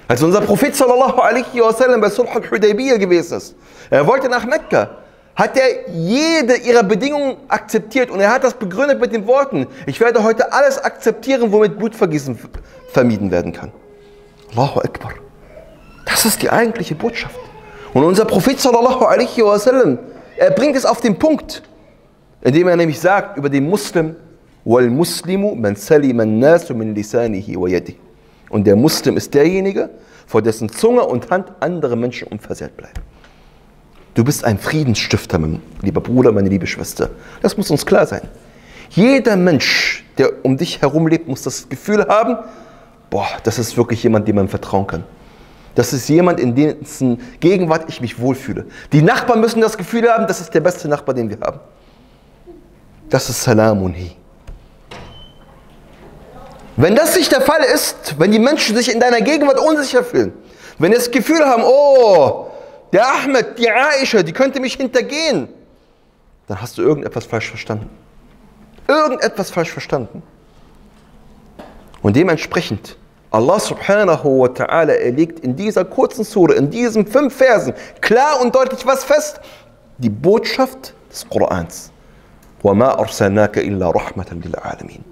Als unser Prophet sallallahu alaihi wasallam bei Sulh al-Hudaybiyah gewesen ist, er wollte nach Mekka, hat er jede ihrer Bedingungen akzeptiert und er hat das begründet mit den Worten, ich werde heute alles akzeptieren, womit Blutvergießen vermieden werden kann. Allahu Akbar. Das ist die eigentliche Botschaft. Und unser Prophet sallallahu alaihi wasallam, er bringt es auf den Punkt, indem er nämlich sagt über den Muslim, wal muslimu man salima nasu min lisanihi wa yadihi. Und der Muslim ist derjenige, vor dessen Zunge und Hand andere Menschen unversehrt bleiben. Du bist ein Friedensstifter, mein lieber Bruder, meine liebe Schwester. Das muss uns klar sein. Jeder Mensch, der um dich herum lebt, muss das Gefühl haben, boah, das ist wirklich jemand, dem man vertrauen kann. Das ist jemand, in dessen Gegenwart ich mich wohlfühle. Die Nachbarn müssen das Gefühl haben, das ist der beste Nachbar, den wir haben. Das ist Salamun hi. Wenn das nicht der Fall ist, wenn die Menschen sich in deiner Gegenwart unsicher fühlen, wenn sie das Gefühl haben, oh, der Ahmed, die Aisha, die könnte mich hintergehen, dann hast du irgendetwas falsch verstanden. Irgendetwas falsch verstanden. Und dementsprechend, Allah subhanahu wa ta'ala, er legt in dieser kurzen Sure, in diesen fünf Versen, klar und deutlich was fest, die Botschaft des Korans. وَمَا أَرْسَلْنَاكَ إِلَّا رَحْمَةً لِلْعَالَمِينَ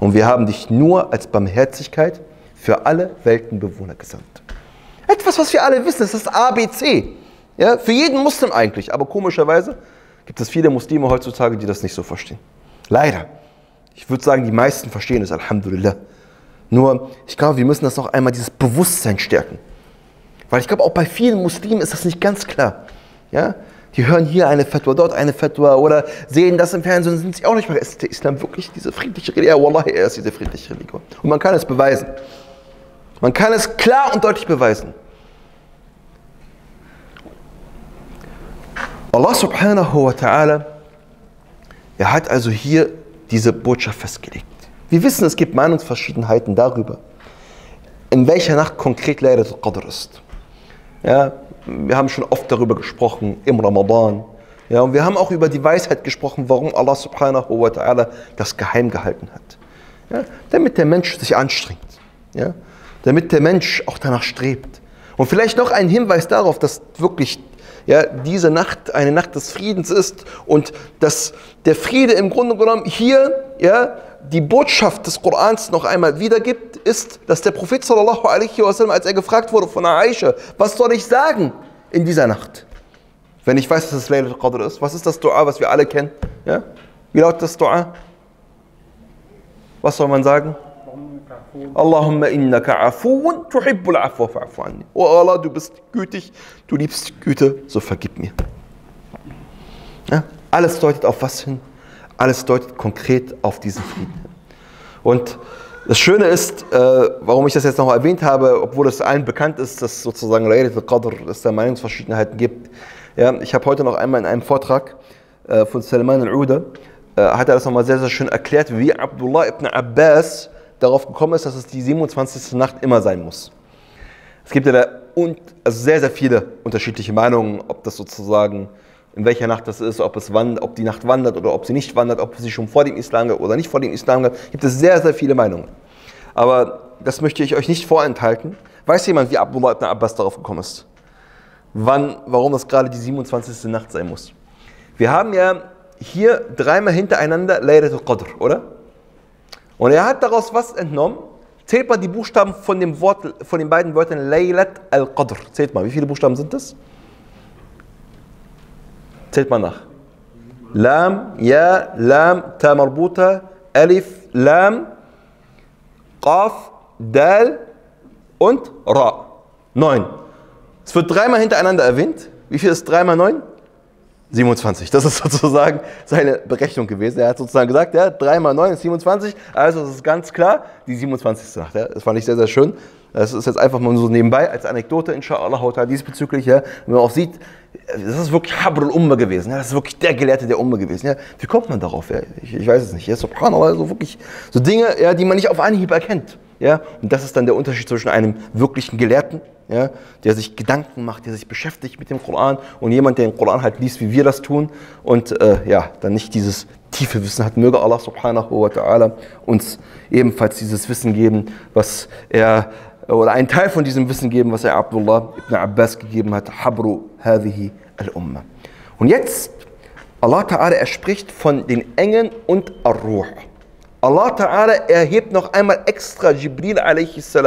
und wir haben dich nur als Barmherzigkeit für alle Weltenbewohner gesandt. Etwas, was wir alle wissen, das ist ABC. Ja, für jeden Muslim eigentlich. Aber komischerweise gibt es viele Muslime heutzutage, die das nicht so verstehen. Leider. Ich würde sagen, die meisten verstehen es, Alhamdulillah. Nur, ich glaube, wir müssen das noch einmal, dieses Bewusstsein stärken. Weil ich glaube, auch bei vielen Muslimen ist das nicht ganz klar. Ja? Die hören hier eine Fatwa, dort eine Fatwa oder sehen das im Fernsehen und sind sich auch nicht mehr. Ist der Islam wirklich diese friedliche Religion? Ja, Wallahi, er ist diese friedliche Religion. Und man kann es beweisen. Man kann es klar und deutlich beweisen. Allah subhanahu wa ta'ala, er hat also hier diese Botschaft festgelegt. Wir wissen, es gibt Meinungsverschiedenheiten darüber, in welcher Nacht konkret Laylatul Qadr ist. Ja, wir haben schon oft darüber gesprochen im Ramadan. Ja, und wir haben auch über die Weisheit gesprochen, warum Allah subhanahu wa ta'ala das geheim gehalten hat. Ja, damit der Mensch sich anstrengt. Ja, damit der Mensch auch danach strebt. Und vielleicht noch ein Hinweis darauf, dass wirklich ja, diese Nacht eine Nacht des Friedens ist und dass der Friede im Grunde genommen hier ja, die Botschaft des Korans noch einmal wiedergibt, ist, dass der Prophet sallallahu alaihi wasallam, als er gefragt wurde von Aisha, was soll ich sagen in dieser Nacht? Wenn ich weiß, dass es Laylatul Qadr ist, was ist das Dua, was wir alle kennen? Ja? Wie lautet das Dua? Was soll man sagen? Allahumma innaka afuun tuhibbul afwa fa'fu anni. Oh Allah, du bist gütig, du liebst Güte, so vergib mir. Ja? Alles deutet auf was hin? Alles deutet konkret auf diesen Frieden hin. Und das Schöne ist, äh, warum ich das jetzt noch erwähnt habe, obwohl es allen bekannt ist, dass sozusagen Laylat al-Qadr, dass es da Meinungsverschiedenheiten gibt. Ja, ich habe heute noch einmal in einem Vortrag äh, von Salman al-Uda, äh, hat er das nochmal sehr, sehr schön erklärt, wie Abdullah ibn Abbas darauf gekommen ist, dass es die 27. Nacht immer sein muss. Es gibt ja da und, also sehr, sehr viele unterschiedliche Meinungen, ob das sozusagen in welcher Nacht das ist, ob, es wand, ob die Nacht wandert oder ob sie nicht wandert, ob sie schon vor dem Islam gab oder nicht vor dem Islam gab, gibt es sehr, sehr viele Meinungen. Aber das möchte ich euch nicht vorenthalten. Weiß jemand, wie Abdullah ibn Abbas darauf gekommen ist? Wann, warum das gerade die 27. Nacht sein muss? Wir haben ja hier dreimal hintereinander Laylatul Qadr, oder? Und er hat daraus was entnommen? Zählt mal die Buchstaben von, dem Wort, von den beiden Wörtern Laylat al-Qadr. Zählt mal, wie viele Buchstaben sind das? Zählt mal nach. Lam, Ja, Lam, Ta marbuta, Alif, Lam, Qaf, Dal und Ra. Neun. Es wird dreimal hintereinander erwähnt. Wie viel ist dreimal neun? 27. Das ist sozusagen seine Berechnung gewesen. Er hat sozusagen gesagt, ja, 3 mal 9 ist 27. Also das ist ganz klar die 27. Nacht. Ja. Das fand ich sehr, sehr schön. Das ist jetzt einfach mal so nebenbei als Anekdote, inshallah, diesbezüglich. Ja. Wenn man auch sieht, das ist wirklich Habrul Umma gewesen. Ja. Das ist wirklich der Gelehrte der Umma gewesen. Ja. Wie kommt man darauf? Ja. Ich, ich, weiß es nicht. Ja. Subhanallah, so wirklich so Dinge, ja, die man nicht auf Anhieb erkennt. Ja. Und das ist dann der Unterschied zwischen einem wirklichen Gelehrten ja, der sich Gedanken macht, der sich beschäftigt mit dem Koran und jemand, der den Koran halt liest, wie wir das tun und äh, ja, dann nicht dieses tiefe Wissen hat. Möge Allah subhanahu wa ta'ala uns ebenfalls dieses Wissen geben, was er, oder einen Teil von diesem Wissen geben, was er Abdullah ibn Abbas gegeben hat, Habru hadhihi al-Umma. Und jetzt, Allah ta'ala, er spricht von den Engeln und Ar-Ruh. Allah Ta'ala erhebt noch einmal extra Jibril a.s.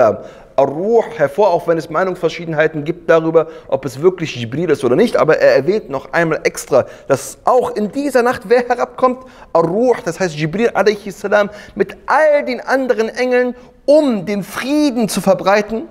Ar-Ruh hervor, auch wenn es Meinungsverschiedenheiten gibt darüber, ob es wirklich Jibril ist oder nicht. Aber er erwähnt noch einmal extra, dass auch in dieser Nacht wer herabkommt? Ar-Ruh, das heißt Jibril a.s. mit all den anderen Engeln, um den Frieden zu verbreiten.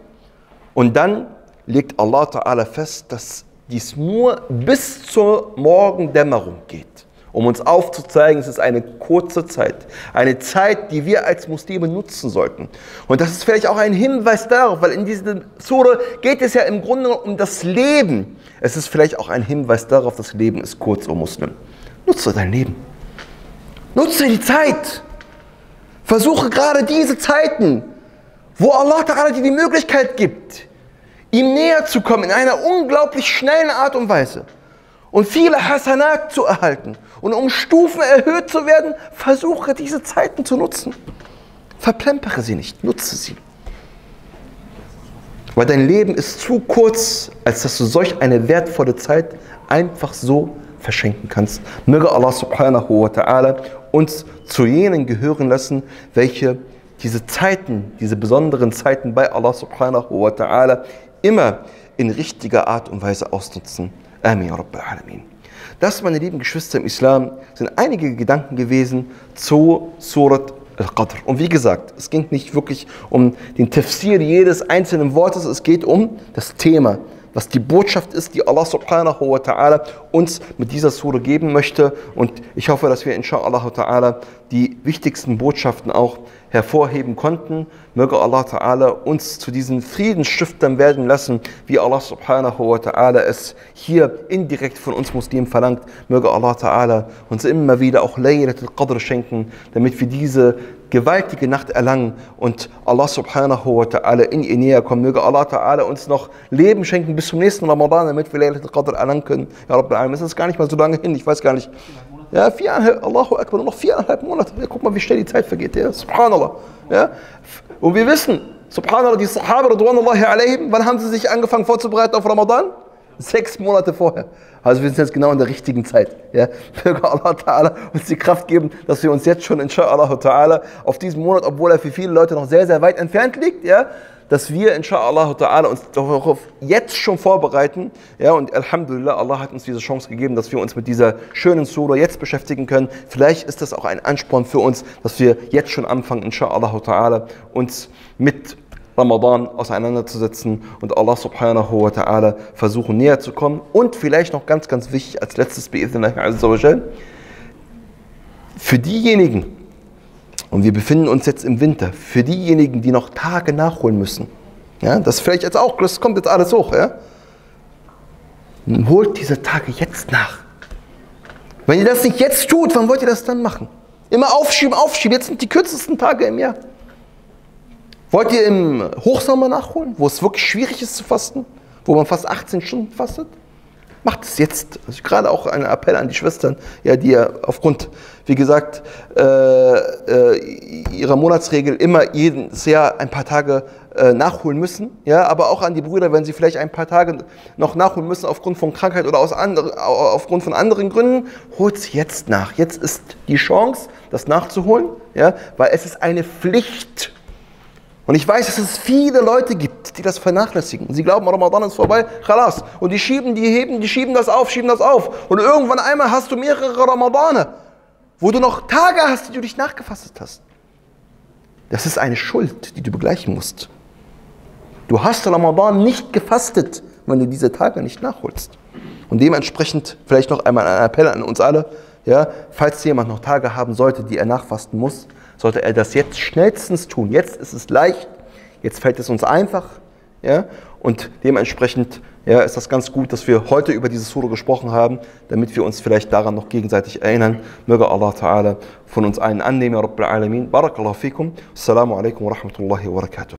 Und dann legt Allah Ta'ala fest, dass dies nur bis zur Morgendämmerung geht um uns aufzuzeigen, es ist eine kurze Zeit. Eine Zeit, die wir als Muslime nutzen sollten. Und das ist vielleicht auch ein Hinweis darauf, weil in dieser Sure geht es ja im Grunde um das Leben. Es ist vielleicht auch ein Hinweis darauf, das Leben ist kurz, o oh Muslim. Nutze dein Leben. Nutze die Zeit. Versuche gerade diese Zeiten, wo Allah dir die Möglichkeit gibt, ihm näher zu kommen in einer unglaublich schnellen Art und Weise und viele Hasanat zu erhalten und um Stufen erhöht zu werden, versuche diese Zeiten zu nutzen. Verplempere sie nicht, nutze sie. Weil dein Leben ist zu kurz, als dass du solch eine wertvolle Zeit einfach so verschenken kannst. Möge Allah subhanahu wa ta'ala uns zu jenen gehören lassen, welche diese Zeiten, diese besonderen Zeiten bei Allah subhanahu wa ta'ala immer in richtiger Art und Weise ausnutzen. Amin, Rabbil Alamin. Das, meine lieben Geschwister im Islam, sind einige Gedanken gewesen zu Surat Al-Qadr. Und wie gesagt, es ging nicht wirklich um den Tafsir jedes einzelnen Wortes, es geht um das Thema, was die Botschaft ist, die Allah subhanahu wa ta'ala uns mit dieser Sura geben möchte. Und ich hoffe, dass wir inshallah ta'ala die wichtigsten Botschaften auch hervorheben konnten. Möge Allah Ta'ala uns zu diesen Friedensstiftern werden lassen, wie Allah Subhanahu wa Ta'ala es hier indirekt von uns Muslimen verlangt. Möge Allah Ta'ala uns immer wieder auch Laylat al-Qadr schenken, damit wir diese gewaltige Nacht erlangen und Allah Subhanahu wa Ta'ala in ihr näher kommen. Möge Allah Ta'ala uns noch Leben schenken bis zum nächsten Ramadan, damit wir Laylat al-Qadr erlangen können. Ja, Rabbil Alamin, es ist gar nicht mal so lange hin, ich weiß gar nicht. Ja, viereinhalb, Allahu Akbar, noch viereinhalb Monate. Ja, guck mal, wie schnell die Zeit vergeht. Ja, Subhanallah. Ja. Und wir wissen, Subhanallah, die Sahaba, Radwanullahi alaihim, wann haben sie sich angefangen vorzubereiten auf Ramadan? Sechs Monate vorher. Also wir sind jetzt genau in der richtigen Zeit. Ja. Möge Allah Ta'ala uns die Kraft geben, dass wir uns jetzt schon, inshallah Ta'ala, auf diesen Monat, obwohl er für viele Leute noch sehr, sehr weit entfernt liegt, ja, dass wir inshallah ta'ala uns darauf jetzt schon vorbereiten. Ja, und Alhamdulillah, Allah hat uns diese Chance gegeben, dass wir uns mit dieser schönen Sura jetzt beschäftigen können. Vielleicht ist das auch ein Ansporn für uns, dass wir jetzt schon anfangen, inshallah ta'ala, uns mit Ramadan auseinanderzusetzen und Allah subhanahu wa ta'ala versuchen näher zu kommen. Und vielleicht noch ganz, ganz wichtig als letztes, Für diejenigen, und wir befinden uns jetzt im Winter, für diejenigen, die noch Tage nachholen müssen, ja, das vielleicht jetzt auch, das kommt jetzt alles hoch, ja, holt diese Tage jetzt nach. Wenn ihr das nicht jetzt tut, wann wollt ihr das dann machen? Immer aufschieben, aufschieben. Jetzt sind die kürzesten Tage im Jahr. Wollt ihr im Hochsommer nachholen, wo es wirklich schwierig ist zu fasten, wo man fast 18 Stunden fastet? Macht es jetzt. Also gerade auch ein Appell an die Schwestern, ja, die ja aufgrund, wie gesagt, äh, äh, ihrer Monatsregel immer jedes Jahr ein paar Tage äh, nachholen müssen. Ja, aber auch an die Brüder, wenn sie vielleicht ein paar Tage noch nachholen müssen aufgrund von Krankheit oder aus andre, aufgrund von anderen Gründen, holt es jetzt nach. Jetzt ist die Chance, das nachzuholen, ja, weil es ist eine Pflicht. Und ich weiß, dass es viele Leute gibt, die das vernachlässigen. Sie glauben, Ramadan ist vorbei, khalas. Und die schieben, die heben, die schieben das auf, schieben das auf. Und irgendwann einmal hast du mehrere Ramadane, wo du noch Tage hast, die du dich nachgefastet hast. Das ist eine Schuld, die du begleichen musst. Du hast Ramadan nicht gefastet, wenn du diese Tage nicht nachholst. Und dementsprechend vielleicht noch einmal ein Appell an uns alle, ja, falls jemand noch Tage haben sollte, die er nachfasten muss, sollte er das jetzt schnellstens tun. Jetzt ist es leicht, jetzt fällt es uns einfach. Ja? Und dementsprechend ja, ist das ganz gut, dass wir heute über diese Sura gesprochen haben, damit wir uns vielleicht daran noch gegenseitig erinnern. Möge Allah Ta'ala von uns allen annehmen. Rabbil Alamin. Barakallahu fikum. Assalamu alaikum wa rahmatullahi wa barakatuh.